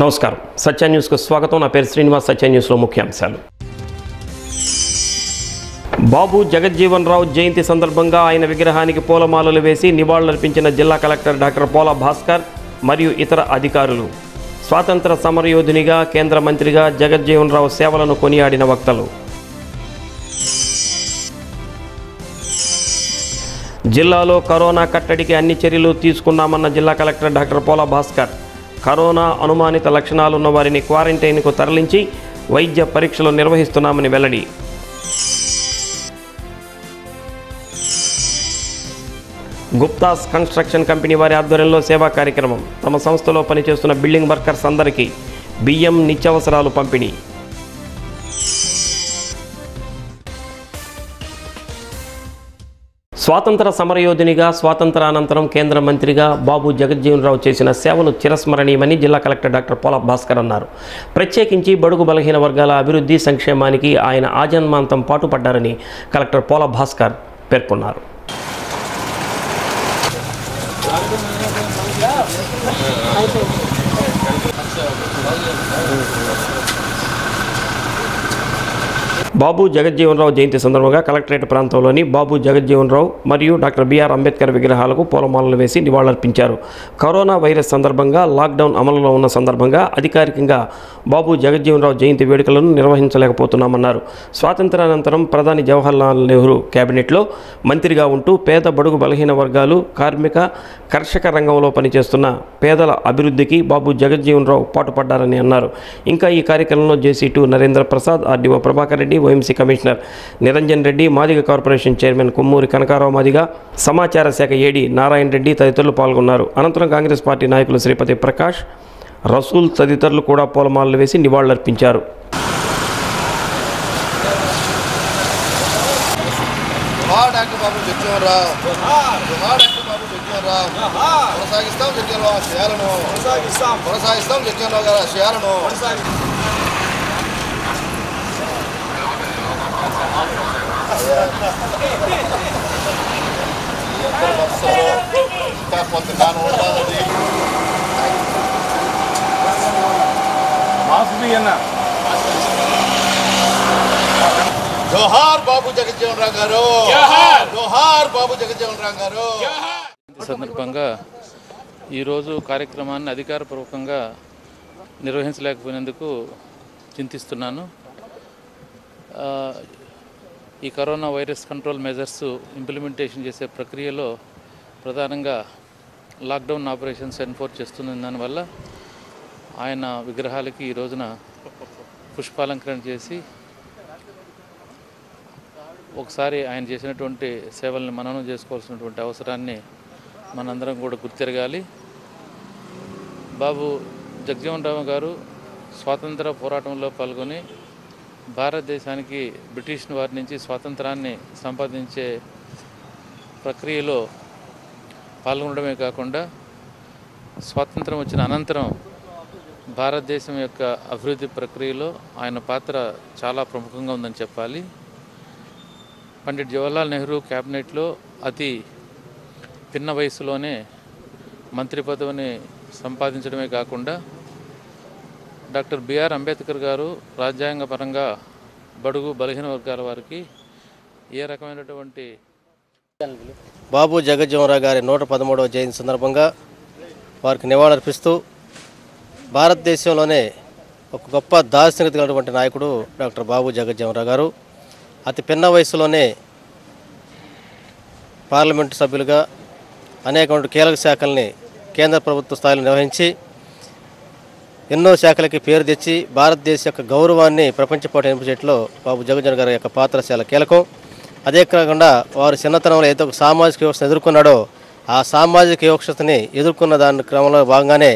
నమస్కారం. సత్య న్యూస్కు స్వాగతం. నా పేరు శ్రీనివాస్. సత్య న్యూస్లో ముఖ్యాంశాలు. బాబు జగజ్జీవన్ రావు జయంతి సందర్భంగా ఆయన విగ్రహానికి పూలమాలలు వేసి నివాళులర్పించిన జిల్లా కలెక్టర్ డాక్టర్ పోల భాస్కర్ మరియు ఇతర అధికారులు. స్వాతంత్ర సమరయోధునిగా కేంద్ర మంత్రిగా జగజ్జీవన్ రావు సేవలను కొనియాడిన వక్తలు. జిల్లాలో కరోనా కట్టడికి అన్ని చర్యలు తీసుకున్నామన్న జిల్లా collector doctor Pola Bhaskar. Corona అనుమానిత లక్షణాలున్న వారిని క్వారంటైన్కు తరలించి వైద్య పరీక్షలు నిర్వహిస్తున్నామని వెల్లడి. గుప్తాస్ కన్స్ట్రక్షన్ కంపెనీ వారి ఆధ్వర్యంలో సేవా కార్యక్రమం. తమ సంస్థలో పనిచేస్తున్న బిల్డింగ్ వర్కర్స్ అందరికీ బియ్యం నిత్యావసరాలు పంపిణీ. స్వాతంత్ర సమరయోధునిగా స్వాతంత్రానంతరం కేంద్ర మంత్రిగా బాబు జగజ్జీవనరావు చేసిన సేవలు చిరస్మరణీయమని జిల్లా కలెక్టర్ డాక్టర్ పోల భాస్కర్ అన్నారు. ప్రత్యేకించి బడుగు బలహీన వర్గాల అభివృద్ధి సంక్షేమానికి ఆయన ఆజన్మాంతం పాటుపడ్డారని కలెక్టర్ పోల భాస్కర్ పేర్కొన్నారు. బాబు జగజ్జీవనరావు జయంతి సందర్భంగా కలెక్టరేట్ ప్రాంతంలోని బాబు జగజ్జీవనరావు మరియు డాక్టర్ బిఆర్ అంబేద్కర్ విగ్రహాలకు పూలమాలలు వేసి నివాళులర్పించారు. కరోనా వైరస్ సందర్భంగా లాక్డౌన్ అమలులో ఉన్న సందర్భంగా అధికారికంగా బాబు జగజ్జీవనరావు జయంతి వేడుకలను నిర్వహించలేకపోతున్నామన్నారు. స్వాతంత్రానంతరం ప్రధాని జవహర్లాల్ నెహ్రూ కేబినెట్లో మంత్రిగా ఉంటూ పేద బడుగు బలహీన వర్గాలు కార్మిక కర్షక రంగంలో పనిచేస్తున్న పేదల అభివృద్ధికి బాబు జగజ్జీవనరావు పాటుపడ్డారని అన్నారు. ఇంకా ఈ కార్యక్రమంలో JC two Narendra Prasad RDO Prabhakar Reddy OMC commissioner Niranjan Reddy Madiga corporation chairman Kommuri Kanakarao Madiga సమాచార శాఖ ఏడీ నారాయణ రెడ్డి తదితరులు పాల్గొన్నారు. అనంతరం కాంగ్రెస్ పార్టీ నాయకులు శ్రీపతి ప్రకాష్ రసూల్ తదితరులు కూడా పూలమాలలు వేసి నివాళులర్పించారు. కొనసాగిస్తాం జగ్జీవన్ రావు ఆశయాలను కొనసాగిస్తాం కొనసాగిస్తాం. జగ్జీవన్ రావు గారి ఆశయాలను ఉండాలని జోహార్ బాబు జగజ్జీవన్ రావు గారు. జోహార్! బాబు జగజ్జీవన్ గారు. సందర్భంగా ఈరోజు కార్యక్రమాన్ని అధికారపూర్వకంగా నిర్వహించలేకపోయినందుకు చింతిస్తున్నాను. ఆ, ఈ corona virus control measures implementation చేసే ప్రక్రియలో ప్రధానంగా లాక్డౌన్ ఆపరేషన్స్ ఎన్ఫోర్స్ చేస్తున్న దానివల్ల ఆయన విగ్రహాలకి ఈ రోజున పుష్పాలంకరణ చేసి ఒకసారి ఆయన చేసినటువంటి సేవల్ని మననం చేసుకోవాల్సినటువంటి అవసరాన్ని మనందరం కూడా గుర్తిరగాలి. బాబు జగజీవన్ రావు గారు స్వాతంత్ర పోరాటంలో పాల్గొని భారతదేశానికి బ్రిటిష్ వారి నుంచి స్వాతంత్రాన్ని సంపాదించే ప్రక్రియలో పాల్గొనడమే కాకుండా స్వాతంత్రం వచ్చిన అనంతరం భారతదేశం యొక్క అభివృద్ధి ప్రక్రియలో ఆయన పాత్ర చాలా ప్రముఖంగా ఉందని చెప్పాలి. పండిట్ జవహర్లాల్ నెహ్రూ క్యాబినెట్లో అతి పిన్న వయసులోనే మంత్రి పదవిని సంపాదించడమే కాకుండా డాక్టర్ బిఆర్ అంబేద్కర్ గారు రాజ్యాంగపరంగా బడుగు బలహీన వర్గాల వారికి ఏ రకమైనటువంటి బాబు జగజ్జీవనరావు గారి నూట పదమూడవ జయంతి సందర్భంగా వారికి నివాళులర్పిస్తూ భారతదేశంలోనే ఒక గొప్ప దార్శనికత కలిగినటువంటి నాయకుడు డాక్టర్ బాబు జగజ్జీవనరావు గారు. అతి పిన్న వయసులోనే పార్లమెంటు సభ్యులుగా అనేకమైన కీలక శాఖల్ని కేంద్ర ప్రభుత్వ స్థాయిలో నిర్వహించి ఎన్నో శాఖలకి పేరు తెచ్చి భారతదేశ యొక్క గౌరవాన్ని ప్రపంచపాటు నింపచేయట్లో బాబు జగజ్జన్ గారి యొక్క పాత్ర చాలా కీలకం. అదే కాకుండా వారు చిన్నతనంలో ఏదో ఒక సామాజిక వ్యవస్థను ఎదుర్కొన్నాడో ఆ సామాజిక వివక్షతని ఎదుర్కొన్న దాని క్రమంలో భాగంగానే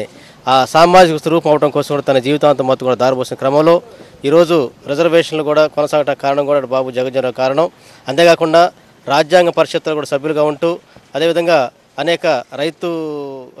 ఆ సామాజిక రూపం అవడం కోసం కూడా తన జీవితాంతం మొత్తం కూడా దారిపోసిన క్రమంలో ఈరోజు రిజర్వేషన్లు కూడా కొనసాగట కారణం కూడా బాబు జగజ్జన్ కారణం. అంతేకాకుండా రాజ్యాంగ పరిషత్తులో కూడా సభ్యులుగా ఉంటూ అదేవిధంగా అనేక రైతు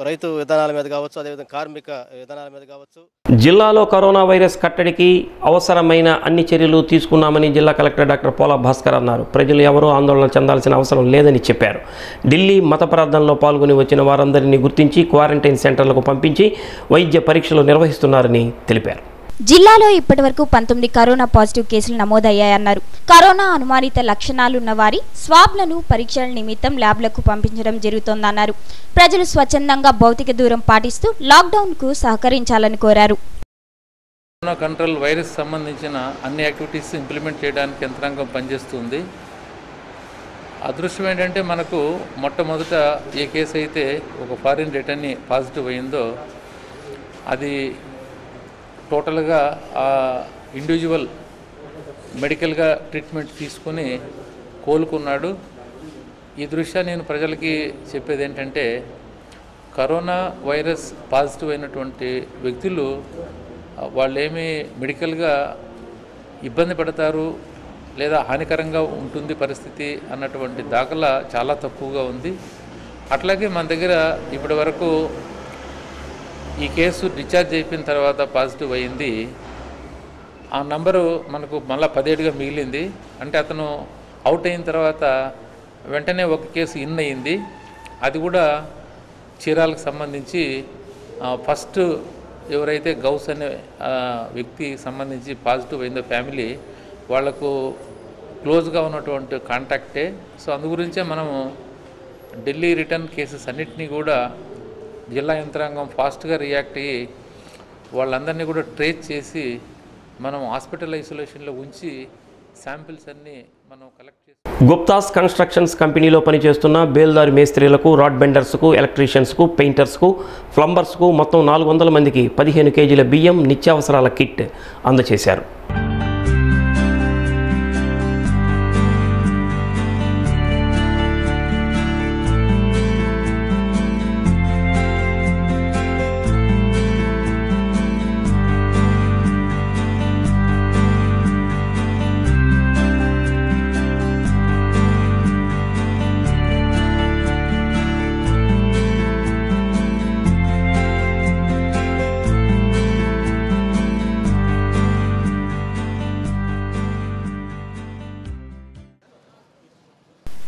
రైతు విధానాల మీద కావచ్చు అదేవిధంగా కార్మిక విధానాల మీద కావచ్చు. జిల్లాలో కరోనా వైరస్ కట్టడికి అవసరమైన అన్ని చర్యలు తీసుకున్నామని జిల్లా కలెక్టర్ డాక్టర్ పోలా భాస్కర్ అన్నారు. ప్రజలు ఎవరూ ఆందోళన చెందాల్సిన అవసరం లేదని చెప్పారు. ఢిల్లీ మత ప్రార్థనలో పాల్గొని వచ్చిన వారందరినీ గుర్తించి క్వారంటైన్ సెంటర్లకు పంపించి వైద్య పరీక్షలు నిర్వహిస్తున్నారని తెలిపారు. జిల్లాలో ఇప్పటివరకు పంతొమ్మిది కరోనా పాజిటివ్ కేసులు నమోదయ్యాయన్నారు. కరోనా అనుమానిత లక్షణాలున్న వారి స్వాబ్లను పరీక్షల నిమిత్తం ల్యాబ్లకు పంపించడం జరుగుతోందన్నారు. ప్రజలు స్వచ్ఛందంగా భౌతిక దూరం పాటిస్తూ లాక్డౌన్కు సహకరించాలని కోరారు. కరోనా కంట్రోల్ వైరస్ సంబంధించిన అన్ని యాక్టివిటీస్ ఇంప్లిమెంట్ చేయడానికి యంత్రాంగం పనిచేస్తుంది. అదృష్టం ఏంటంటే మనకు మొట్టమొదట ఏ కేసు అయితే ఒక ఫారిన్ రిటర్న్ పాజిటివ్ అయిందో అది టోటల్గా ఆ ఇండివిజువల్ మెడికల్గా ట్రీట్మెంట్ తీసుకొని కోలుకున్నాడు. ఈ దృష్ట్యా నేను ప్రజలకి చెప్పేది ఏంటంటే కరోనా వైరస్ పాజిటివ్ అయినటువంటి వ్యక్తులు వాళ్ళేమి మెడికల్గా ఇబ్బంది పడతారు లేదా హానికరంగా ఉంటుంది పరిస్థితి అన్నటువంటి దాఖలా చాలా తక్కువగా ఉంది. అట్లాగే మన దగ్గర ఇప్పటి వరకు ఈ కేసు డిశ్చార్జ్ అయిపోయిన తర్వాత పాజిటివ్ అయింది. ఆ నంబరు మనకు మళ్ళీ పదిహేడుగా మిగిలింది. అంటే అతను అవుట్ అయిన తర్వాత వెంటనే ఒక కేసు ఇన్ అయింది. అది కూడా చీరాలకు సంబంధించి ఫస్ట్ ఎవరైతే గౌస్ అనే వ్యక్తి సంబంధించి పాజిటివ్ అయిందో ఫ్యామిలీ వాళ్ళకు క్లోజ్గా ఉన్నటువంటి కాంటాక్టే. సో అందు గురించే మనము ఢిల్లీ రిటర్న్ కేసెస్ అన్నిటినీ కూడా జిల్లా యంత్రాంగం ఫాస్ట్గా రియాక్ట్ అయ్యి వాళ్ళందరినీ కూడా ట్రేస్ చేసి మనం హాస్పిటల్ ఐసోలేషన్లో ఉంచి శాంపిల్స్ అన్నీ మనం కలెక్ట్ చేసి గుప్తాస్ కన్స్ట్రక్షన్స్ కంపెనీలో పనిచేస్తున్న బేల్దారి మేస్త్రీలకు రాడ్ బెండర్స్కు ఎలక్ట్రీషియన్స్కు పెయింటర్స్కు ప్లంబర్స్కు మొత్తం నాలుగు వందల మందికి పదిహేను కేజీల బియ్యం నిత్యావసరాల కిట్ అందజేశారు.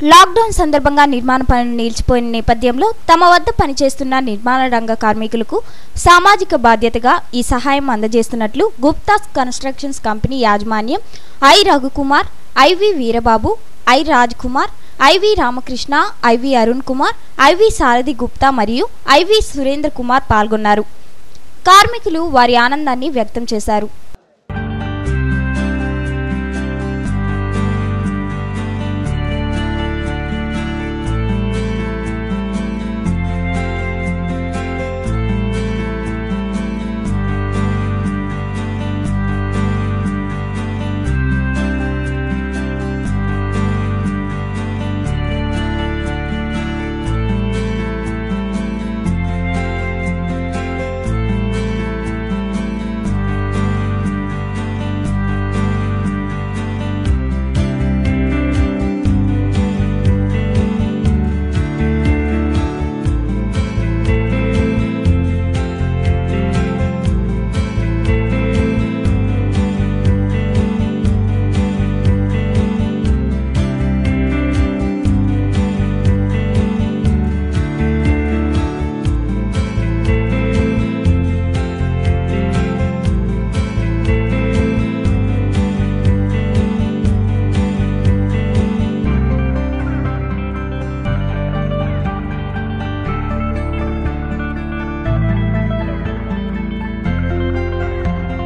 లాక్డౌన్ సందర్భంగా నిర్మాణ పనులు నిలిచిపోయిన నేపథ్యంలో తమ వద్ద పనిచేస్తున్న నిర్మాణ రంగ కార్మికులకు సామాజిక బాధ్యతగా ఈ సహాయం అందజేస్తున్నట్లు గుప్తాస్ కన్స్ట్రక్షన్స్ కంపెనీ యాజమాన్యం I Raghukumar IV Veerababu I Raj Kumar IV Ramakrishna IV Arun Kumar IV Sarathi Gupta మరియు ఐవి సురేంద్ర కుమార్ పాల్గొన్నారు. కార్మికులు వారి ఆనందాన్ని వ్యక్తం చేశారు.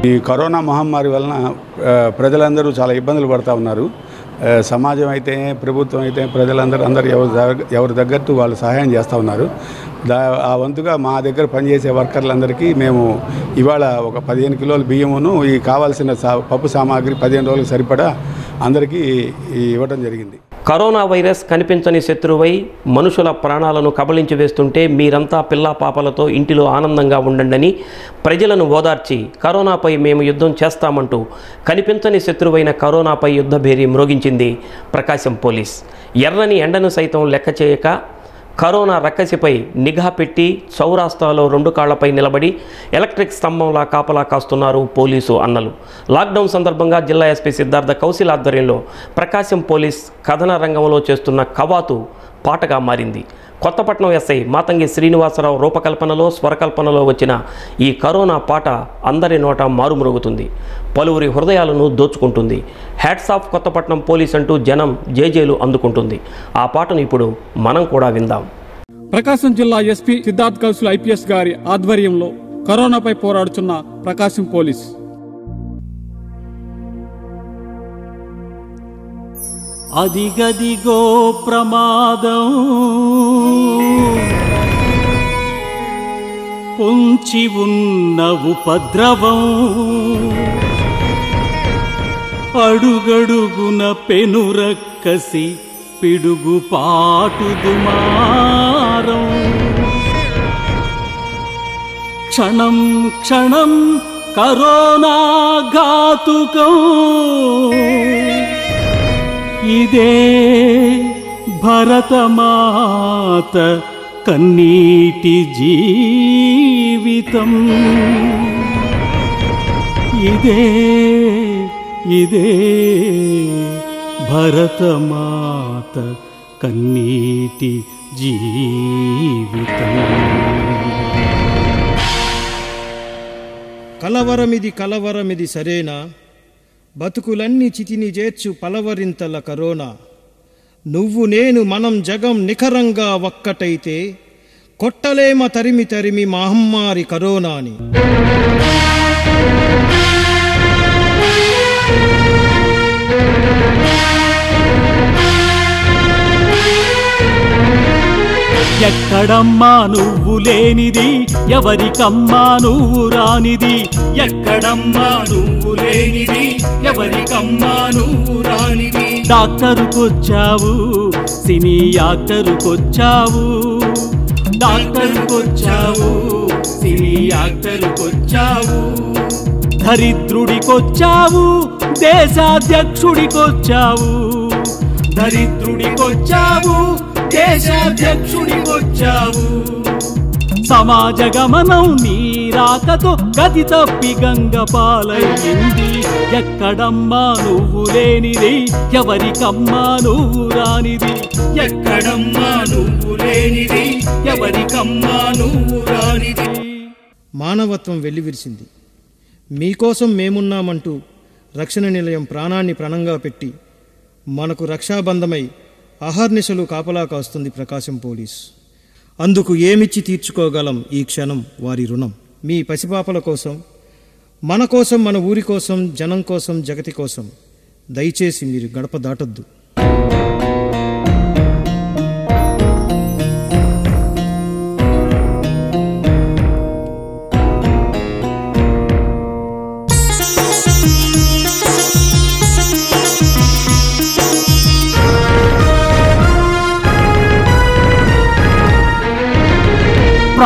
ఈ కరోనా మహమ్మారి వలన ప్రజలందరూ చాలా ఇబ్బందులు పడుతూ ఉన్నారు. సమాజం అయితే ప్రభుత్వం అయితే ప్రజలందరూ అందరూ ఎవరి ఎవరి దగ్గరతో వాళ్ళు సహాయం చేస్తూ ఉన్నారు. దా ఆ వంతుగా మా దగ్గర పనిచేసే వర్కర్లందరికీ మేము ఇవాళ ఒక పదిహేను కిలోల బియ్యమును ఈ కావాల్సిన సా పప్పు సామాగ్రి పదిహేను రోజులకు సరిపడా అందరికీ ఇవ్వడం జరిగింది. కరోనా వైరస్ కనిపించని శత్రువై మనుషుల ప్రాణాలను కబళించి వేస్తుంటే మీరంతా పిల్లా పాపలతో ఇంటిలో ఆనందంగా ఉండండి ప్రజలను ఓదార్చి కరోనాపై మేము యుద్ధం చేస్తామంటూ కనిపించని శత్రువైన కరోనాపై యుద్ధభేరి మ్రోగించింది ప్రకాశం పోలీస్. ఎర్రని ఎండను సైతం లెక్క చేయక కరోనా రక్కసిపై నిఘా పెట్టి చౌరాస్తాలో రెండు కాళ్ళపై నిలబడి ఎలక్ట్రిక్ స్తంభంలా కాపలా కాస్తున్నారు పోలీసు అన్నలు. లాక్డౌన్ సందర్భంగా జిల్లా ఎస్పీ సిద్ధార్థ కౌశిల్ ఆధ్వర్యంలో ప్రకాశం పోలీస్ కథన రంగంలో చేస్తున్న కవాతు పాటగా మారింది. కొత్తపట్నం ఎస్ఐ మాతంగి శ్రీనివాసరావు రూపకల్పనలో స్వరకల్పనలో వచ్చిన ఈ కరోనా పాట అందరి నోట మారుమ్రోగుతుంది. పలువురి హృదయాలను దోచుకుంటుంది. హ్యాట్స్ ఆఫ్ కొత్తపట్నం పోలీస్ అంటూ జనం జేజేలు అందుకుంటుంది. ఆ పాటను ఇప్పుడు మనం కూడా విందాం. ప్రకాశం జిల్లా ఎస్పీ సిద్ధార్థ్ కౌశల్ ఐపీఎస్ గారి ఆధ్వర్యంలో కరోనాపై పోరాడుతున్న ప్రకాశం పోలీస్ అదిగదిగో ప్రమాదం. పొంచి ఉన్న ఉపద్రవం. అడుగడుగున పెనురక్కసి పిడుగుపాటు దుమారం. క్షణం క్షణం కరోనా ఘాతుకం. ఇదే భరతమాత కన్నీటి జీవితం. ఇదే ఇదే భరతమాత కన్నీటి జీవితం. కలవరమిది కలవరమిది సరేనా? బతుకులన్నీ చితిని చేర్చు పలవరింతల కరోనా. నువ్వు నేను మనం జగం నిఖరంగా ఒక్కటైతే కొట్టలేమ తరిమి తరిమి మహమ్మారి కరోనాని. ఎక్కడమ్మా నువ్వు లేనిది? ఎవరికమ్మా నువ్వు రానిది? ఎక్కడమ్మా నువ్వు లేనిది? ఎవరికమ్మా నువ్వు రానిది? డాక్టరుకొచ్చావు సినీ యాక్టరుకొచ్చావు. డాక్టరుకొచ్చావు సినీ యాక్టరుకొచ్చావు. దరిద్రుడికొచ్చావు దేశాధ్యక్షుడికొచ్చావు. దరిద్రుడికొచ్చావు దేశాధ్యక్షుడికొచ్చావు సమాజ గమనం నీరాకతో గతి తప్పి గంగ పాలయ్యింది ఎక్కడమ్మా నువ్వు లేనిది? ఎవరికమ్మా నువ్వు రానిది? ఎక్కడమ్మా నువ్వు లేనిది? ఎవరికమ్మా నువ్వు రానిది? మానవత్వం వెల్లివిరిసింది. మీకోసం మేమున్నామంటూ రక్షణ నిలయం ప్రాణాన్ని ప్రణంగా పెట్టి మనకు రక్షాబంధమై అహర్నిశలు కాపలా కాస్తుంది ప్రకాశం పోలీస్. అందుకు ఏమిచ్చి తీర్చుకోగలం ఈ క్షణం వారి రుణం? మీ పసిపాపల కోసం మన కోసం మన ఊరి కోసం జనం కోసం జగతి కోసం. దయచేసి మీరు గడప దాటొద్దు.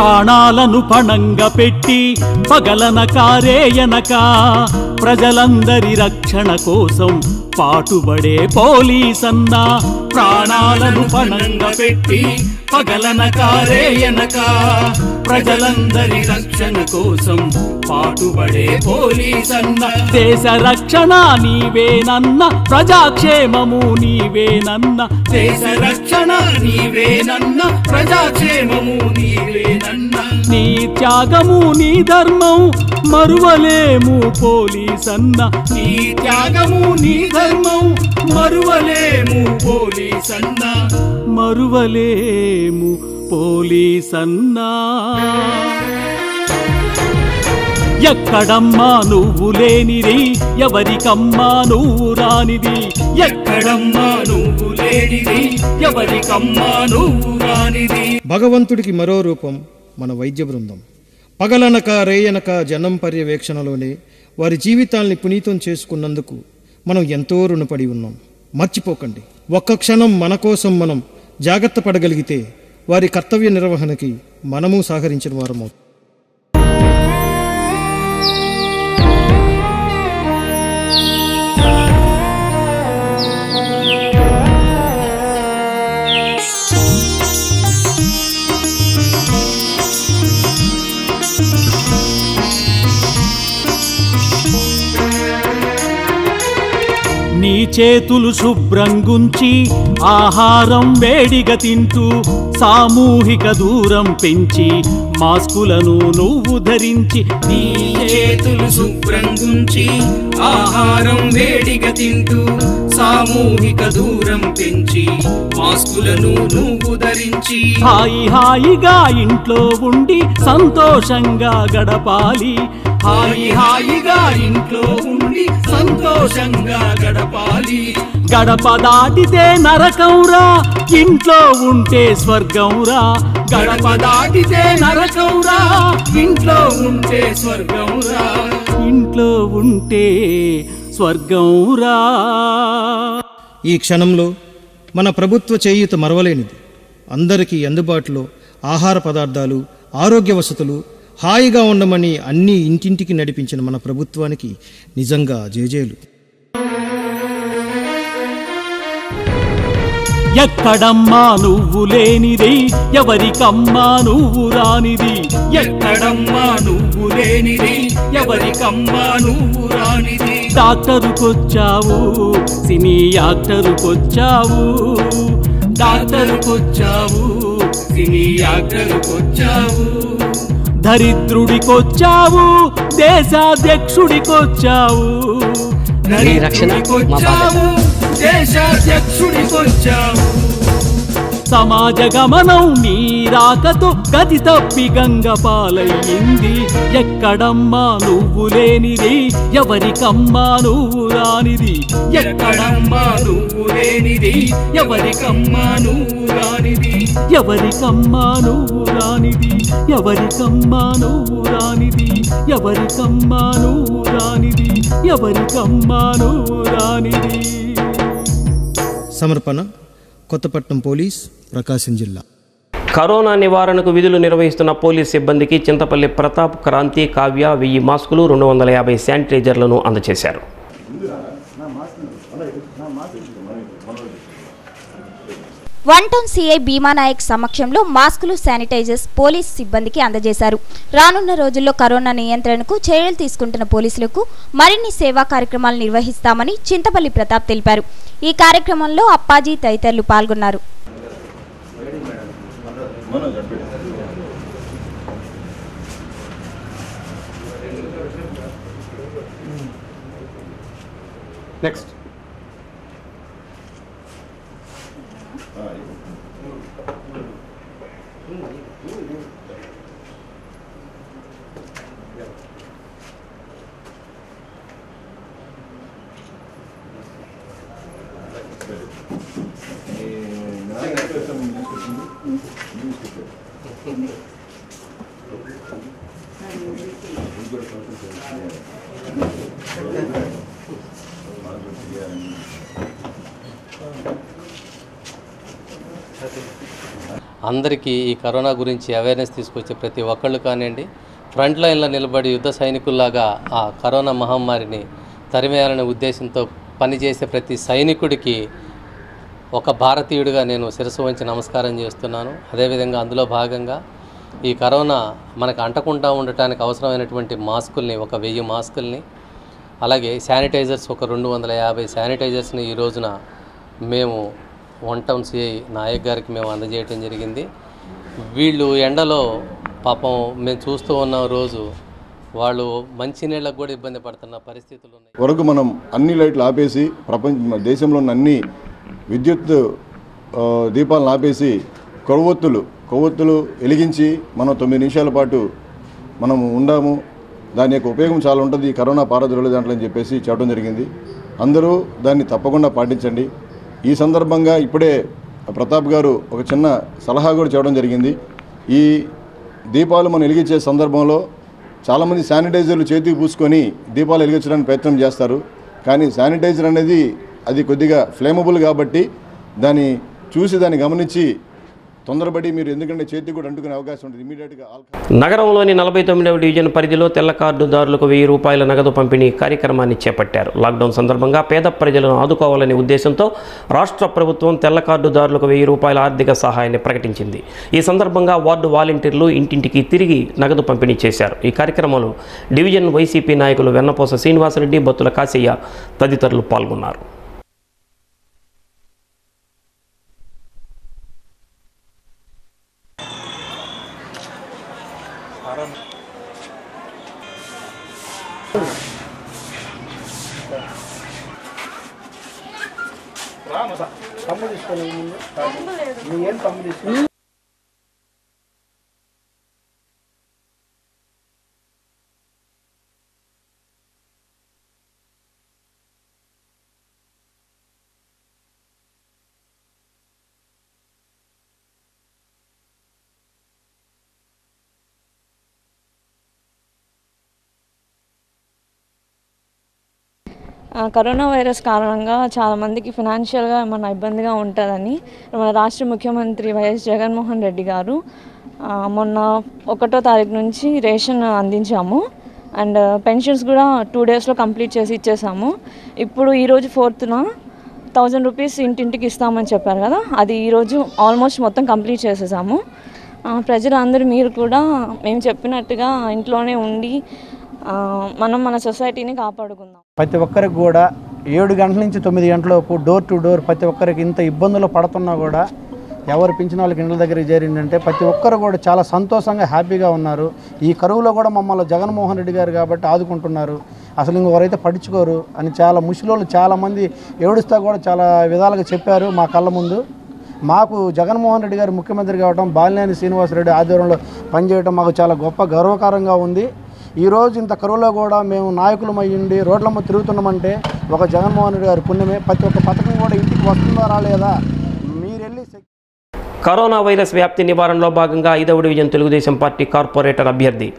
ప్రాణాలను పణంగా పెట్టి పగలన కారేయనక ప్రజలందరి రక్షణ కోసం పాటుబడే పోలీసన్నా ప్రాణాలను పణంగా పెట్టి పగలన కారేయనక ప్రజలందరి రక్షణ కోసం పాటుబడే పోలీసన్న. దేశ రక్షణ నీవేనన్న ప్రజాక్షేమము నీవేనన్న. దేశ రక్షణ నీవేనన్న ప్రజాక్షేమము నీవేనన్న. నీ త్యాగము నీ ధర్మం మరువలేము పోలీసన్న. నీ త్యాగము నీ ధర్మం మరువలేము పోలీసన్న. మరువలేము పోలీసన్నా. ఎక్కడమ్మా నువ్వు లేనిది? ఎవరికమ్మా నువ్వు రానిది? ఎక్కడమ్మా నువ్వు లేనిది? ఎవరికమ్మా నువ్వు రానిది? భగవంతుడికి మరో రూపం. మన వైద్య బృందం. పగలనక రేయనక జనం పర్యవేక్షణలోనే వారి జీవితాల్ని పునీతం చేసుకున్నందుకు మనం ఎంతో రుణపడి ఉన్నాం. మర్చిపోకండి. ఒక్క క్షణం మన కోసం మనం జాగ్రత్త పడగలిగితే వారి కర్తవ్య నిర్వహణకి మనము సహకరించిన వారమవుతాం చేతులు శుభ్రంగుంచి ఆహారం వేడిగా తింటూ సామూహిక దూరం పెంచి మాస్కులను నువ్వు ధరించి నీ చేతులు శుభ్రంగుంచి ఆహారం వేడిగా తింటూ సామూహిక దూరం పెంచి మాస్కులను నువ్వు ధరించి హాయి హాయిగా ఇంట్లో ఉండి సంతోషంగా గడపాలి. హాయి హాయిగా ఇంట్లో ఉండి సంతోషంగా గడపాలి. గడప దాటితే నరకంరా ఇంట్లో ఉంటే స్వర్గంరా. గడప దాటితే నరకంరా ఇంట్లో ఉంటే స్వర్గంరా. ఇంట్లో ఉంటే స్వర్గంరా. ఈ క్షణంలో మన ప్రభుత్వ చేయూత మరవలేనిది. అందరికీ అందుబాటులో ఆహార పదార్థాలు ఆరోగ్య వసతులు హాయిగా ఉండమని అన్నీ ఇంటింటికి నడిపించిన మన ప్రభుత్వానికి నిజంగా జేజేలు. ఎక్కడమ్మా నువ్వు లేనిది? ఎవరికమ్మా నువ్వు రానిది? ఎక్కడమ్మా నువ్వు లేనిది? ఎవరికమ్మా నువ్వు రానిది? డాక్టరుకొచ్చావు సినీ యాక్టరుకొచ్చావు. డాక్టరుకొచ్చావు సినీ యాక్టరుకొచ్చావు. దరిద్రుడికొచ్చావు దేశాధ్యక్షుడికొచ్చావు. నీ రక్షణ మా నరేంద్రుడికొచ్చావు దేశాధ్యక్షుడికొచ్చావు సమాజ గమనం నీ రాకతో గతి తప్పి గంగ పాలయ్యింది. ఎక్కడమ్మా నువ్వు లేనిది? ఎవరికమ్మా నువ్వు రానిది? ఎక్కడమ్మా నువ్వు లేనిది? ఎవరికమ్మా నువ్వు రానిది? ఎవరికమ్మా నువ్వు రానిది? ఎవరికమ్మా నువ్వు రానిది? ఎవరికమ్మా నువ్వు రానిది? ఎవరికమ్మా నువ్వు రానిది? సమర్పణ. కొత్తపట్నం పోలీస్ ప్రకాశం జిల్లా. కరోనా నివారణకు విధులు నిర్వహిస్తున్న పోలీస్ సిబ్బందికి చింతపల్లి ప్రతాప్ క్రాంతి కావ్య వెయ్యి మాస్కులు రెండు వందల యాభై శానిటైజర్లను అందజేశారు. వన్ టౌన్ సీఐ భీమానాయక్ సమక్షంలో మాస్కులు శానిటైజర్స్ పోలీస్ సిబ్బందికి అందజేశారు. రానున్న రోజుల్లో కరోనా నియంత్రణకు చర్యలు తీసుకుంటున్న పోలీసులకు మరిన్ని సేవా కార్యక్రమాలు నిర్వహిస్తామని చింతపల్లి ప్రతాప్ తెలిపారు. ఈ కార్యక్రమంలో అప్పాజీ తదితరులు పాల్గొన్నారు. నెక్స్ట్ అందరికీ ఈ కరోనా గురించి అవేర్నెస్ తీసుకొచ్చే ప్రతి ఒక్కళ్ళు కానివ్వండి ఫ్రంట్ లైన్లో నిలబడి యుద్ధ సైనికుల్లాగా ఆ కరోనా మహమ్మారిని తరిమేయాలనే ఉద్దేశంతో పనిచేసే ప్రతి సైనికుడికి ఒక భారతీయుడిగా నేను శిరస్సు వంచి నమస్కారం చేస్తున్నాను. అదేవిధంగా అందులో భాగంగా ఈ కరోనా మనకు అంటకుండా ఉండటానికి అవసరమైనటువంటి మాస్కుల్ని ఒక వెయ్యి మాస్కుల్ని అలాగే శానిటైజర్స్ ఒక రెండు వందల యాభై శానిటైజర్స్ని ఈ రోజున మేము వన్ టౌన్ సిఐ నాయక్ గారికి మేము అందజేయటం జరిగింది. వీళ్ళు ఎండలో పాపం మేము చూస్తూ ఉన్న రోజు వాళ్ళు మంచినీళ్ళకు కూడా ఇబ్బంది పడుతున్న పరిస్థితులు ఉన్నాయి. వరకు మనం అన్ని లైట్లు ఆపేసి ప్రపంచ మన దేశంలో ఉన్న అన్ని విద్యుత్ దీపాలను ఆపేసి కొవ్వొత్తులు కొవ్వొత్తులు వెలిగించి మనం తొమ్మిది నిమిషాల పాటు మనం ఉండాము. దాని యొక్క ఉపయోగం చాలా ఉంటుంది. ఈ కరోనా పారదొరలే దాంట్లో అని చెప్పేసి చెప్పడం జరిగింది. అందరూ దాన్ని తప్పకుండా పాటించండి. ఈ సందర్భంగా ఇప్పుడే ప్రతాప్ గారు ఒక చిన్న సలహా కూడా చేయడం జరిగింది. ఈ దీపాలు మనం వెలిగించే సందర్భంలో చాలామంది శానిటైజర్లు చేతికి పూసుకొని దీపాలు వెలిగించడానికి ప్రయత్నం చేస్తారు. కానీ శానిటైజర్ అనేది అది కొద్దిగా ఫ్లేమబుల్ కాబట్టి దాన్ని చూసి దాన్ని గమనించి తొందరపడి మీరు ఎందుకంటే చేతికి కూడా అంటుకునే అవకాశం ఉంటుంది. ఇమీడియట్గా నగరంలోని నలభై తొమ్మిదవ డివిజన్ పరిధిలో తెల్ల కార్డుదారులకు వెయ్యి రూపాయల నగదు పంపిణీ కార్యక్రమాన్ని చేపట్టారు. లాక్డౌన్ సందర్భంగా పేద ప్రజలను ఆదుకోవాలనే ఉద్దేశంతో రాష్ట్ర ప్రభుత్వం తెల్ల కార్డుదారులకు వెయ్యి రూపాయల ఆర్థిక సహాయాన్ని ప్రకటించింది. ఈ సందర్భంగా వార్డు వాలంటీర్లు ఇంటింటికి తిరిగి నగదు పంపిణీ చేశారు. ఈ కార్యక్రమంలో డివిజన్ వైసీపీ నాయకులు వెన్నపోస శ్రీనివాసరెడ్డి బొత్తుల కాశయ్య తదితరులు పాల్గొన్నారు ఆ, కరోనా వైరస్ కారణంగా చాలామందికి ఫినాన్షియల్గా ఏమైనా ఇబ్బందిగా ఉంటుందని మన రాష్ట్ర ముఖ్యమంత్రి వైఎస్ జగన్మోహన్ రెడ్డి గారు మొన్న ఒకటో తారీఖు నుంచి రేషన్ అందించాము. అండ్ పెన్షన్స్ కూడా టూ డేస్లో కంప్లీట్ చేసి ఇచ్చేసాము. ఇప్పుడు ఈరోజు ఫోర్త్న థౌజండ్ రూపీస్ ఇంటింటికి ఇస్తామని చెప్పారు కదా అది ఈరోజు ఆల్మోస్ట్ మొత్తం కంప్లీట్ చేసేసాము. ప్రజలందరూ మీరు కూడా మేము చెప్పినట్టుగా ఇంట్లోనే ఉండి మనం మన సొసైటీని కాపాడుకుందాం. ప్రతి ఒక్కరికి కూడా ఏడు గంటల నుంచి తొమ్మిది గంటలలోపు డోర్ టు డోర్ ప్రతి ఒక్కరికి ఇంత ఇబ్బందులు పడుతున్నా కూడా ఎవరు పెంచిన వాళ్ళకి ఇండ్ల దగ్గరికి చేరిందంటే ప్రతి ఒక్కరు కూడా చాలా సంతోషంగా హ్యాపీగా ఉన్నారు. ఈ కరువులో కూడా మమ్మల్ని జగన్మోహన్ రెడ్డి గారు కాబట్టి ఆదుకుంటున్నారు. అసలు ఇంకొకరైతే పడుచుకోరు అని చాలా ముసలోళ్ళు చాలామంది ఏడుస్తా కూడా చాలా విధాలుగా చెప్పారు మా కళ్ళ ముందు. మాకు జగన్మోహన్ రెడ్డి గారు ముఖ్యమంత్రి కావడం బాలినేని శ్రీనివాసరెడ్డి ఆధ్వర్యంలో పనిచేయడం మాకు చాలా గొప్ప గర్వకారంగా ఉంది. ఈరోజు ఇంత కరువులో కూడా మేము నాయకులం అయ్యిండి రోడ్లమ్మ తిరుగుతున్నామంటే ఒక జగన్మోహన్ రెడ్డి గారి పుణ్యమే. ప్రతి ఒక్క పథకం కూడా ఇంటికి వస్తుందా రాలేదా? మీరెళ్ళి కరోనా వైరస్ వ్యాప్తి నివారణలో భాగంగా ఐదవ డివిజన్ తెలుగుదేశం పార్టీ కార్పొరేటర్ అభ్యర్థి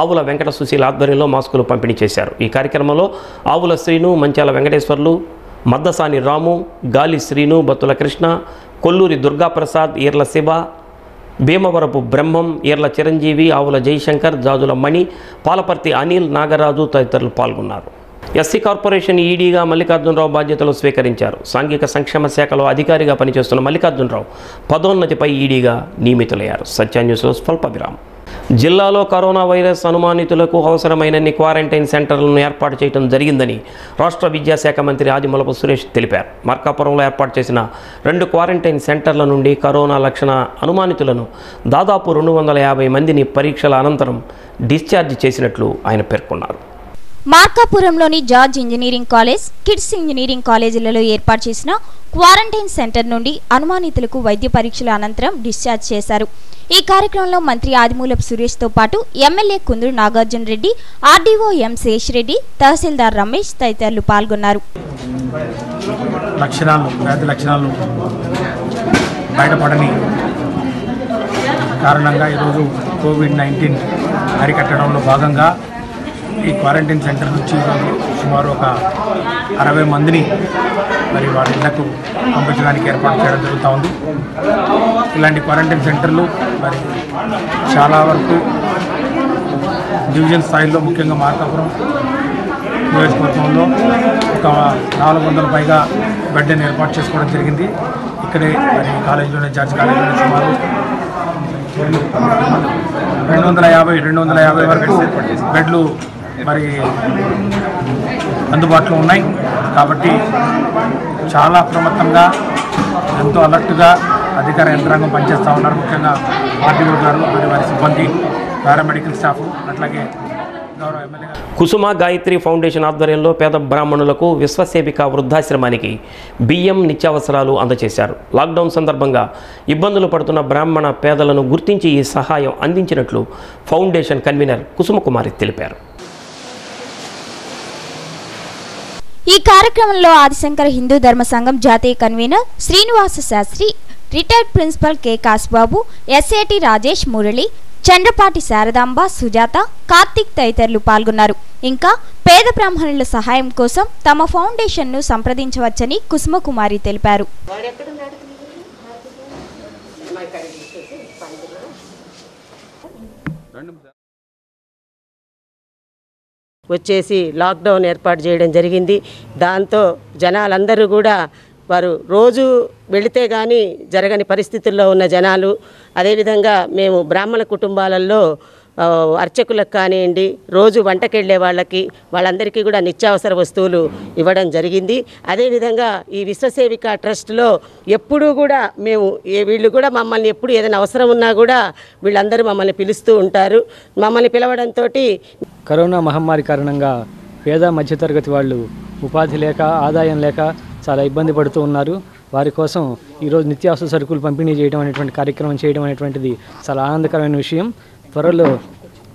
ఆవుల వెంకట సుశీల ఆధ్వర్యంలో మాస్కులు పంపిణీ చేశారు. ఈ కార్యక్రమంలో ఆవుల శ్రీను మంచాల వెంకటేశ్వర్లు మద్దసాని రాము గాలి శ్రీను బత్తుల కృష్ణ కొల్లూరి దుర్గాప్రసాద్ ఈర్ల శివ భీమవరపు బ్రహ్మం ఈర్ల చిరంజీవి ఆవుల జయశంకర్ జాజుల మణి పాలపర్తి అనిల్ నాగరాజు తదితరులు పాల్గొన్నారు. ఎస్సీ కార్పొరేషన్ ఈడీగా మల్లికార్జునరావు బాధ్యతలు స్వీకరించారు. సాంఘిక సంక్షేమ శాఖలో అధికారిగా పనిచేస్తున్న మల్లికార్జునరావు పదోన్నతిపై ఈడీగా నియమితులయ్యారు. సత్యాన్యూస్లో స్వల్ప విరామం. జిల్లాలో కరోనా వైరస్ అనుమానితులకు అవసరమైనన్ని క్వారంటైన్ సెంటర్లను ఏర్పాటు చేయడం జరిగిందని రాష్ట్ర విద్యాశాఖ మంత్రి ఆదిమలపు సురేష్ తెలిపారు. మార్కాపురంలో ఏర్పాటు చేసిన రెండు క్వారంటైన్ సెంటర్ల నుండి కరోనా లక్షణ అనుమానితులను దాదాపు రెండు వందల యాభై మందిని పరీక్షల అనంతరం డిశ్చార్జ్ చేసినట్లు ఆయన పేర్కొన్నారు. మార్కాపురంలోని George engineering college kids engineering కాలేజీలలో ఏర్పాటు చేసిన క్వారంటైన్ సెంటర్ నుండి అనుమానితులకు వైద్య పరీక్షల అనంతరం డిశ్చార్జ్ చేశారు. ఈ కార్యక్రమంలో మంత్రి ఆదిమూలపు సురేష్తో పాటు MLA Kunduru Nagarjuna Reddy RDO M Seshireddy తహసీల్దార్ రమేష్ తదితరులు పాల్గొన్నారు. లక్షణాలు వ్యాధి లక్షణాలు బయటపడని కారణంగా ఈరోజు కోవిడ్ నైన్టీన్ అరికట్టడంలో భాగంగా ఈ క్వారంటైన్ సెంటర్ నుంచి సుమారు ఒక అరవై మందిని మరి వాళ్ళ ఇళ్ళకు పంపించడానికి ఏర్పాటు చేయడం జరుగుతూ ఉంది. ఇలాంటి క్వారంటైన్ సెంటర్లు మరి చాలా వరకు డివిజన్ స్థాయిలో ముఖ్యంగా మార్కాపురం నియోజకవర్గంలో ఒక నాలుగు వందల పైగా బెడ్ని ఏర్పాటు చేసుకోవడం జరిగింది. ఇక్కడే మరి కాలేజీలోనే జార్జ్ కాలేజీలోనే సుమారు రెండు వందల యాభై రెండు వందల యాభై వరకు బెడ్లు మరి అందుబాటులో ఉన్నాయి. కాబట్టి చాలా అప్రమత్తంగా ఎంతో అలర్ట్గా అధికార యంత్రాంగం పనిచేస్తూ ఉన్నారు. ముఖ్యంగా ఆర్టీఓ గారు మరియు వారి సిబ్బంది పారామెడికల్ స్టాఫ్ అట్లాగే కుసుమ గాయత్రి ఫౌండేషన్ ఆధ్వర్యంలో పేద బ్రాహ్మణులకు విశ్వసేవిక వృద్ధాశ్రమానికి బియ్యం నిత్యావసరాలు అందజేశారు. లాక్డౌన్ సందర్భంగా ఇబ్బందులు పడుతున్న బ్రాహ్మణ పేదలను గుర్తించి ఈ సహాయం అందించినట్లు ఫౌండేషన్ కన్వీనర్ కుసుమకుమారి తెలిపారు. ఈ కార్యక్రమంలో ఆదిశంకర హిందూ ధర్మ సంఘం జాతీయ convener Srinivasa Sastri retired principal K Kasubabu SAT Rajesh Murali Chandrapati Sharadamba Sujatha Karthik తదితరులు పాల్గొన్నారు. ఇంకా పేద బ్రాహ్మణుల సహాయం కోసం తమ ఫౌండేషన్ను సంప్రదించవచ్చని కుసుమకుమారి తెలిపారు. వచ్చేసి లాక్డౌన్ ఏర్పాటు చేయడం జరిగింది. దాంతో జనాలందరూ కూడా వారు రోజు వెళితే కానీ జరగని పరిస్థితుల్లో ఉన్న జనాలు. అదేవిధంగా మేము బ్రాహ్మణ కుటుంబాలలో అర్చకులకు కానివ్వండి రోజు వంటకెళ్ళే వాళ్ళకి వాళ్ళందరికీ కూడా నిత్యావసర వస్తువులు ఇవ్వడం జరిగింది. అదేవిధంగా ఈ విశ్వసేవిక ట్రస్ట్లో ఎప్పుడూ కూడా మేము ఏ వీళ్ళు కూడా మమ్మల్ని ఎప్పుడు ఏదైనా అవసరం ఉన్నా కూడా వీళ్ళందరూ మమ్మల్ని పిలుస్తూ ఉంటారు. మమ్మల్ని పిలవడంతో కరోనా మహమ్మారి కారణంగా పేద మధ్యతరగతి వాళ్ళు ఉపాధి లేక ఆదాయం లేక చాలా ఇబ్బంది పడుతూ ఉన్నారు. వారి కోసం ఈరోజు నిత్యావసర సరుకులు పంపిణీ చేయడం అనేటువంటి కార్యక్రమం చేయడం అనేటువంటిది చాలా ఆనందకరమైన విషయం. త్వరలో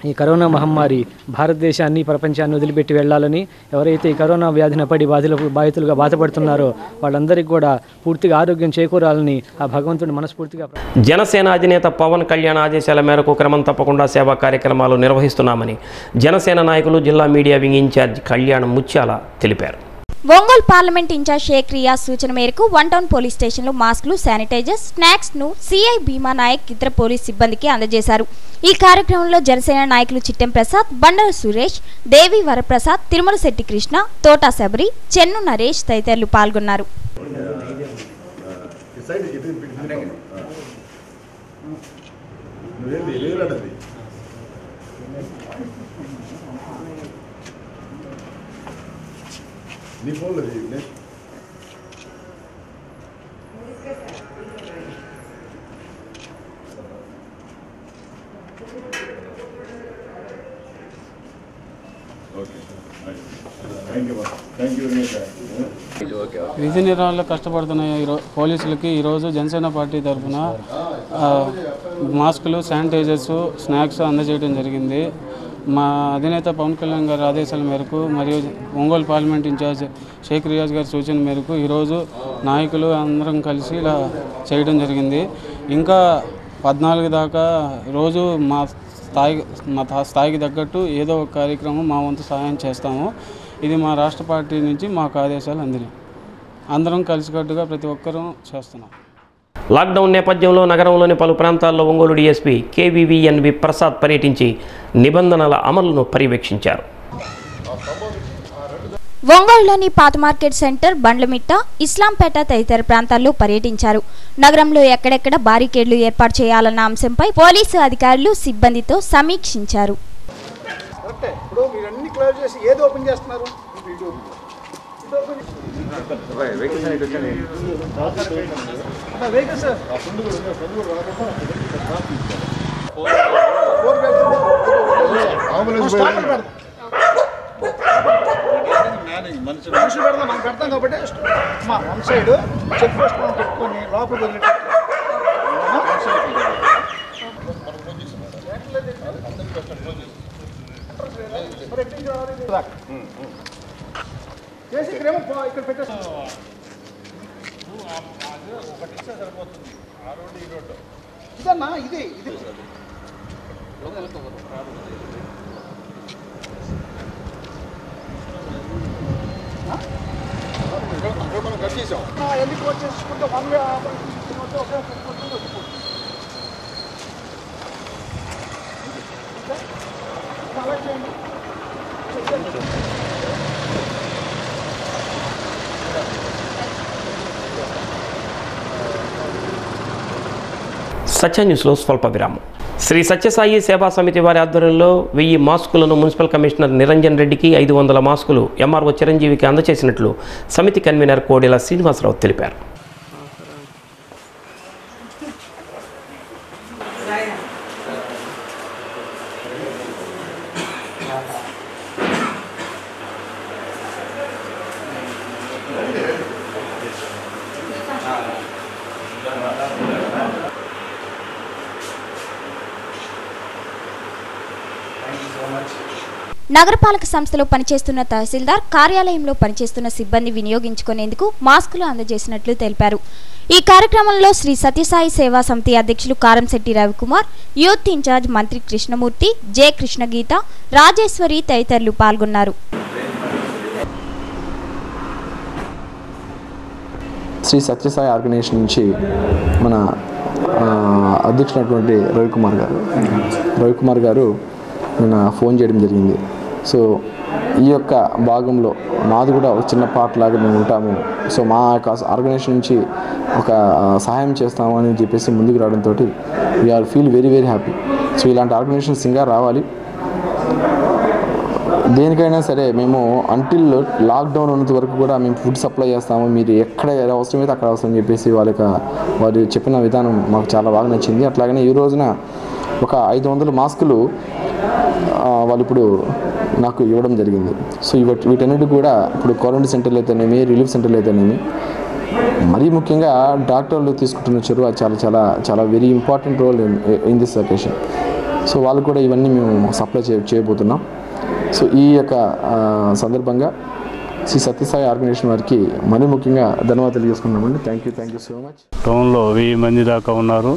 ఈ కరోనా మహమ్మారి భారతదేశాన్ని ప్రపంచాన్ని వదిలిపెట్టి వెళ్ళాలని ఎవరైతే ఈ కరోనా వ్యాధిన పడి బాధితులు బాధితులుగా బాధపడుతున్నారో వాళ్ళందరికీ కూడా పూర్తిగా ఆరోగ్యం చేకూరాలని ఆ భగవంతుడు మనస్ఫూర్తిగా జనసేన అధినేత పవన్ కళ్యాణ్ ఆదేశాల మేరకు క్రమం తప్పకుండా సేవా కార్యక్రమాలు నిర్వహిస్తున్నామని జనసేన నాయకులు జిల్లా మీడియా వింగ్ ఇన్ఛార్జ్ కళ్యాణ్ ముత్యాల తెలిపారు. ఒంగోలు పార్లమెంట్ ఇన్ఛార్జ్ షేక్ రియాజ్ సూచన మేరకు వన్ టౌన్ పోలీస్ స్టేషన్లో మాస్కులు శానిటైజర్స్ స్నాక్స్ను సిఐ భీమా నాయక్ ఇతర పోలీస్ సిబ్బందికి అందజేశారు. ఈ కార్యక్రమంలో జనసేన నాయకులు చిట్టెం ప్రసాద్ బండరు సురేష్ దేవి వరప్రసాద్ తిరుమల శెట్టి కృష్ణ తోటా శబరి చెన్ను నరేష్ తదితరులు పాల్గొన్నారు. నీ ఫోన్లో ఓకే థ్యాంక్ విధి నిర్వహణలో కష్టపడుతున్న పోలీసులకి ఈరోజు జనసేన పార్టీ తరఫున మాస్కులు శానిటైజర్స్ స్నాక్స్ అందజేయడం జరిగింది. మా అధినేత పవన్ కళ్యాణ్ గారి ఆదేశాల మేరకు మరియు ఒంగోలు పార్లమెంట్ ఇన్ఛార్జ్ షేక్ రియాజ్ గారి సూచన మేరకు ఈరోజు నాయకులు అందరం కలిసి ఇలా చేయడం జరిగింది. ఇంకా పద్నాలుగు దాకా రోజు మా స్థాయి మా స్థాయికి తగ్గట్టు ఏదో ఒక కార్యక్రమం మా వంతు సహాయం చేస్తాము. ఇది మా రాష్ట్ర పార్టీ నుంచి మాకు ఆదేశాలు అందినాయి. అందరం కలిసికట్టుగా ప్రతి ఒక్కరూ చేస్తున్నాం. లాక్డౌన్ నేపథ్యంలో నగరంలోని పలు ప్రాంతాల్లో ఒంగోలు డీఎస్పీ కేవీవీఎన్వి ప్రసాద్ పర్యటించి నిబంధనల అమలును పర్యవేక్షించారు. ఒంగోలులోని పాత మార్కెట్ సెంటర్ బండ్లమిట్ట ఇస్లాంపేట తదితర ప్రాంతాల్లో పర్యటించారు. నగరంలో ఎక్కడెక్కడ బారికేడ్లు ఏర్పాటు చేయాలన్న అంశంపై పోలీసు అధికారులు సిబ్బందితో సమీక్షించారు. కరెక్టే ఇప్పుడు మీరు అన్ని క్లోజ్ చేసి ఏది ఓపెన్ మనుషులు పెడతాం మనం పెడతాం కాబట్టి మా వన్ సైడ్ చెక్ పోస్ట్ పెట్టుకొని లోపలికి వదిలి చేసి ఇక్కడేమో పో- ఇక్కడ పెట్టేస్తాం ఇదన్నా ఇది ఇది. మనం కట్ చేసాం ఎన్ని క్లోజ్ చేసుకుంటే వన్ వే తీసుకుంటే ఒకే పెట్టుకుంటే వచ్చిపోతుంది అలా చేయండి సత్య న్యూస్లో స్వల్ప విరామం శ్రీ సత్యసాయి సేవా సమితి వారి ఆధ్వర్యంలో వెయ్యి మాస్కులను మున్సిపల్ కమిషనర్ నిరంజన్ రెడ్డికి ఐదు వందల మాస్కులు ఎంఆర్ఓ చిరంజీవికి అందజేసినట్లు సమితి కన్వీనర్ కోడెల శ్రీనివాసరావు తెలిపారు. నగరపాలక సంస్థలో పనిచేస్తున్న తహసీల్దార్ కార్యాలయంలో పనిచేస్తున్న సిబ్బంది వినియోగించుకునేందుకు మాస్కులు అందజేసినట్లు తెలిపారు. ఈ కార్యక్రమంలో శ్రీ సత్యసాయి సేవా సమితి అధ్యక్షులు కారంశెట్టి రవికుమార్ యూత్ ఇన్ఛార్జ్ మంత్రి కృష్ణమూర్తి జె కృష్ణగీత రాజేశ్వరి తదితరులు పాల్గొన్నారు. శ్రీ సత్యసాయి ఆర్గనైజేషన్ నుంచి మన ఆ, రవికుమార్ గారు. రవికుమార్ గారు నిన్న ఫోన్ చేయడం జరిగింది. సో ఈ యొక్క భాగంలో మాది కూడా ఒక చిన్న పార్ట్ లాగా మేము ఉంటాము. సో మా యొక్క ఆర్గనైజేషన్ నుంచి ఒక సహాయం చేస్తాము అని చెప్పేసి ముందుకు రావడంతో we're feel very very happy so ఇలాంటి ఆర్గనైజేషన్స్ ఇంకా రావాలి. దేనికైనా సరే మేము అంటిల్ లాక్డౌన్ ఉన్నంత వరకు కూడా మేము ఫుడ్ సప్లై చేస్తాము. మీరు ఎక్కడ అవసరమైతే అక్కడ అవసరం చెప్పేసి వాళ్ళ వారు చెప్పిన విధానం మాకు చాలా బాగా నచ్చింది. అట్లాగనే ఈ రోజున ఒక ఐదు వందల మాస్కులు వాళ్ళు ఇప్పుడు నాకు ఇవ్వడం జరిగింది. సో ఇవ వీటన్నిటి కూడా ఇప్పుడు క్వారంటైన్ సెంటర్లు అయితేనేమి రిలీఫ్ సెంటర్లు అయితేనేమి మరీ ముఖ్యంగా డాక్టర్లు తీసుకుంటున్న చొరవ చాలా చాలా చాలా very important role in this occasion so వాళ్ళు కూడా ఇవన్నీ మేము సప్లై చే చేయబోతున్నాం. సో ఈ యొక్క సందర్భంగా శ్రీ సత్యసాయి ఆర్గనైజేషన్ వారికి మరీ ముఖ్యంగా ధన్యవాదాలు తెలియజేసుకున్నామండి thank you thank you so much టౌన్లో వెయ్యి మంది దాకా ఉన్నారు.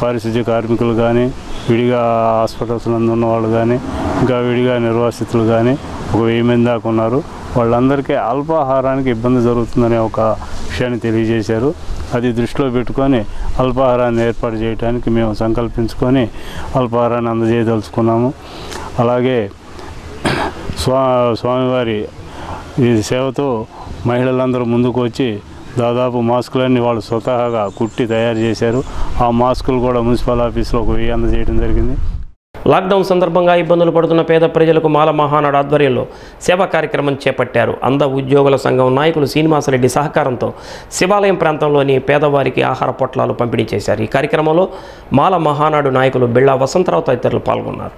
పారిశుద్ధ్య కార్మికులు కానీ విడిగా హాస్పిటల్స్ నందు ఉన్న వాళ్ళు కానీ ఇంకా విడిగా నిర్వాసితులు కానీ ఒక వెయ్యి మంది దాకా ఉన్నారు. వాళ్ళందరికీ అల్పాహారానికి ఇబ్బంది జరుగుతుందనే ఒక విషయాన్ని తెలియజేశారు. అది దృష్టిలో పెట్టుకొని అల్పాహారాన్ని ఏర్పాటు చేయడానికి మేము సంకల్పించుకొని అల్పాహారాన్ని అందజేయదలుచుకున్నాము. అలాగే స్వా స్వామివారి ఈ సేవతో మహిళలందరూ ముందుకు వచ్చి దాదాపు మాస్కులన్నీ వాళ్ళు స్వతహాగా కుట్టి తయారు చేశారు. ఆ మాస్కులు కూడా మున్సిపల్ ఆఫీస్లో ఒక వెయ్యి అందజేయడం జరిగింది. లాక్డౌన్ సందర్భంగా ఇబ్బందులు పడుతున్న పేద ప్రజలకు మాల మహానాడు ఆధ్వర్యంలో సేవా కార్యక్రమం చేపట్టారు. అంద ఉద్యోగుల సంఘం నాయకులు శ్రీనివాసరెడ్డి సహకారంతో శివాలయం ప్రాంతంలోని పేదవారికి ఆహార పొట్లాలు పంపిణీ చేశారు. ఈ కార్యక్రమంలో మాల మహానాడు నాయకులు బిళ్ళా వసంతరావు తదితరులు పాల్గొన్నారు.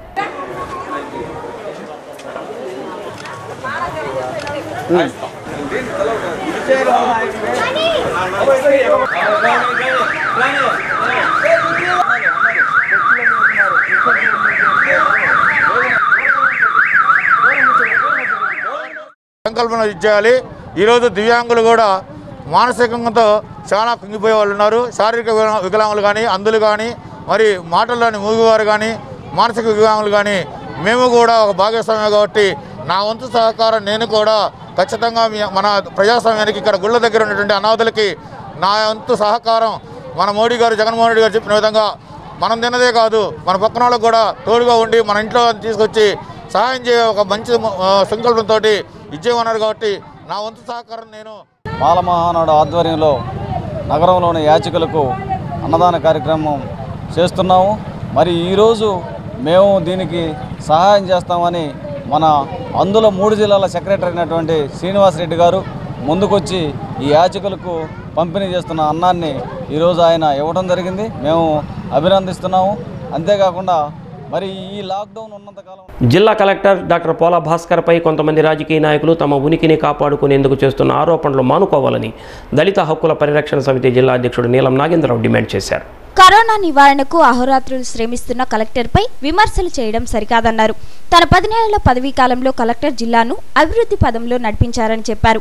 సంకల్పన ఇచ్చేయాలి ఈరోజు దివ్యాంగులు కూడా మానసికంగా చాలా కుంగిపోయే వాళ్ళు ఉన్నారు. శారీరక వికలాంగులు కానీ అందులు కానీ మరి మాటల్లోని మూగివారు కానీ మానసిక వికలాంగులు కానీ మేము కూడా ఒక భాగస్వామ్యం కాబట్టి నా వంతు సహకారం నేను కూడా ఖచ్చితంగా మన ప్రజాస్వామ్యానికి ఇక్కడ గుళ్ళ దగ్గర ఉన్నటువంటి అనాథులకి నా వంతు సహకారం. మన మోడీ గారు జగన్మోహన్ రెడ్డి గారు చెప్పిన విధంగా మనం తినదే కాదు మన పక్కన వాళ్ళకు కూడా తోడుగా ఉండి మన ఇంట్లో తీసుకొచ్చి సహాయం చేయ ఒక మంచి సంకల్పంతో ఇచ్చేమన్నారు కాబట్టి నా వంతు సహకారం నేను. మాల మహానాడు ఆధ్వర్యంలో నగరంలోని యాచకులకు అన్నదాన కార్యక్రమం చేస్తున్నాము. మరి ఈరోజు మేము దీనికి సహాయం చేస్తామని మన అందులో మూడు జిల్లాల సెక్రటరీ అయినటువంటి శ్రీనివాసరెడ్డి గారు ముందుకొచ్చి ఈ యాచకులకు పంపిణీ చేస్తున్న అన్నాన్ని ఈరోజు ఆయన ఇవ్వడం జరిగింది. మేము అభినందిస్తున్నాము. అంతేకాకుండా మరి ఈ లాక్డౌన్ ఉన్నంతకాలం జిల్లా కలెక్టర్ డాక్టర్ పోలా భాస్కర్పై కొంతమంది రాజకీయ నాయకులు తమ ఉనికిని కాపాడుకునేందుకు చేస్తున్న ఆరోపణలు మానుకోవాలని దళిత హక్కుల పరిరక్షణ సమితి జిల్లా అధ్యక్షుడు నీలం నాగేంద్రరావు డిమాండ్ చేశారు. కరోనా నివారణకు అహోరాత్రులు శ్రమిస్తున్న కలెక్టర్పై విమర్శలు చేయడం సరికాదన్నారు. తన పదినేళ్ళ పదవీ కాలంలో కలెక్టర్ జిల్లాను అభివృద్ధి పదంలో నడిపించారని చెప్పారు.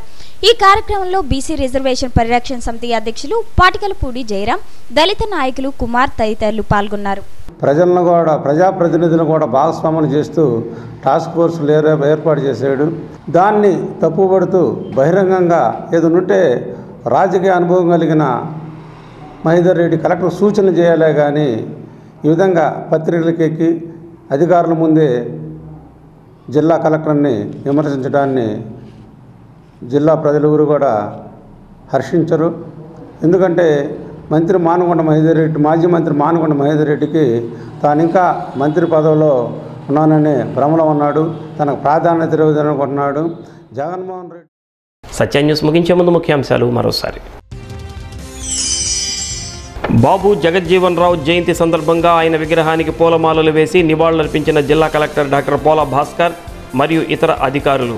ఈ కార్యక్రమంలో బీసీ రిజర్వేషన్ పరిరక్షణ సమితి అధ్యక్షులు పాటికలపూడి జయరాం దళిత నాయకులు కుమార్ తదితరులు పాల్గొన్నారు. ప్రజలను కూడా ప్రజాప్రతినిధులను కూడా భాగస్వాములు చేస్తూ టాస్క్ ఫోర్సులు ఏర్పాటు చేశాడు దాన్ని తప్పుపడుతూ బహిరంగంగా ఏదనుంటే రాజకీయ అనుభవం కలిగిన మహేందర్ రెడ్డి కలెక్టర్ సూచన చేయాలే కానీ ఈ విధంగా పత్రికలకెక్కి అధికారుల ముందే జిల్లా కలెక్టర్ని విమర్శించడాన్ని జిల్లా ప్రజలెవరు కూడా హర్షించరు. ఎందుకంటే మంత్రి మానకొండ మహేందర్ రెడ్డి మాజీ మంత్రి మానకొండ మహేందర్ రెడ్డికి తాను ఇంకా మంత్రి పదవిలో ఉన్నానని భ్రమలో ఉన్నాడు. తనకు ప్రాధాన్యత ఇవ్వదనుకుంటున్నాడు. జగన్మోహన్ రెడ్డి సత్యాన్యూస్ ముగించే ముందు ముఖ్యాంశాలు మరోసారి. బాబు జగజ్జీవన్ రావు జయంతి సందర్భంగా ఆయన విగ్రహానికి పూలమాలలు వేసి నివాళులర్పించిన జిల్లా కలెక్టర్ డాక్టర్ పోల భాస్కర్ మరియు ఇతర అధికారులు.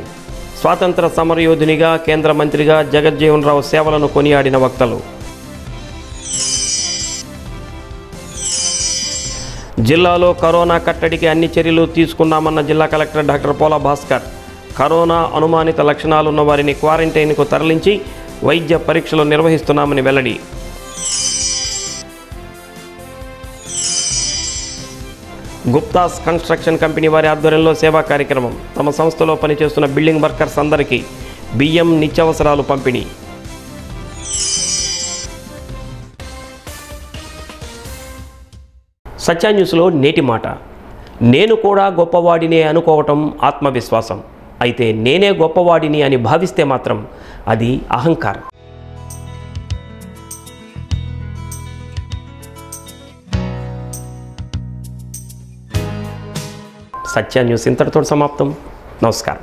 స్వాతంత్ర సమరయోధునిగా కేంద్ర మంత్రిగా జగజ్జీవన్ రావు సేవలను కొనియాడిన వక్తలు. జిల్లాలో కరోనా కట్టడికి అన్ని చర్యలు తీసుకున్నామన్న జిల్లా collector doctor Pola Bhaskar corona అనుమానిత లక్షణాలున్న వారిని క్వారంటైన్కు తరలించి వైద్య పరీక్షలు నిర్వహిస్తున్నామని వెల్లడి. గుప్తాస్ కన్స్ట్రక్షన్ కంపెనీ వారి ఆధ్వర్యంలో సేవా కార్యక్రమం. తమ సంస్థలో పనిచేస్తున్న బిల్డింగ్ వర్కర్స్ అందరికీ బియ్యం నిత్యావసరాలు పంపిణీ. సత్యా న్యూస్లో నేటి మాట. నేను కూడా గొప్పవాడినే అనుకోవటం ఆత్మవిశ్వాసం. అయితే నేనే గొప్పవాడిని అని భావిస్తే మాత్రం అది అహంకారం. సత్య న్యూస్ ఇంతటితో సమాప్తం. నమస్కారం.